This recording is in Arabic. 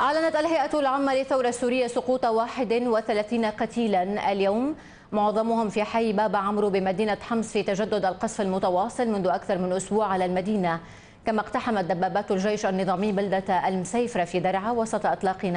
أعلنت الهيئة العامة للثورة السورية سقوط 31 قتيلا اليوم. معظمهم في حي باب عمرو بمدينة حمص في تجدد القصف المتواصل منذ أكثر من أسبوع على المدينة. كما اقتحمت دبابات الجيش النظامي بلدة المسيفرة في درعا وسط إطلاق